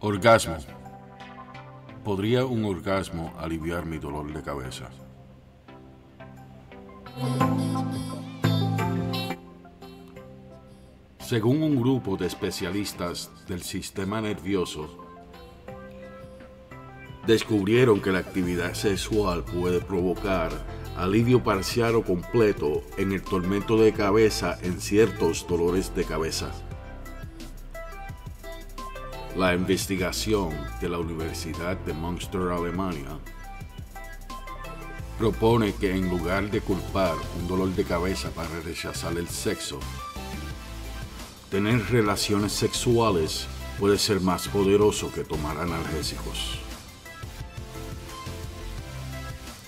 Orgasmo. ¿Podría un orgasmo aliviar mi dolor de cabeza? Según un grupo de especialistas del sistema nervioso, descubrieron que la actividad sexual puede provocar alivio parcial o completo en el tormento de cabeza en ciertos dolores de cabeza. La investigación de la Universidad de Münster, Alemania, propone que en lugar de culpar un dolor de cabeza para rechazar el sexo, tener relaciones sexuales puede ser más poderoso que tomar analgésicos.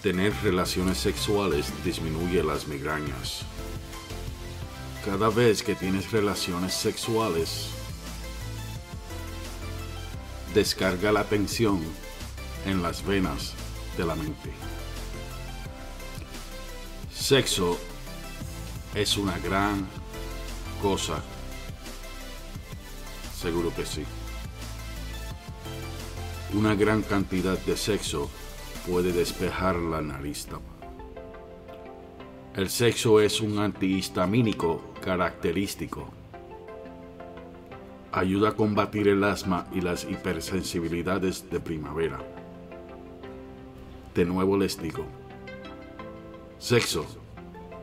Tener relaciones sexuales disminuye las migrañas. Cada vez que tienes relaciones sexuales, descarga la tensión en las venas de la mente. Sexo es una gran cosa. Seguro que sí. Una gran cantidad de sexo puede despejar la nariz. El sexo es un antihistamínico característico. Ayuda a combatir el asma y las hipersensibilidades de primavera. De nuevo les digo, sexo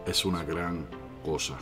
es una gran cosa.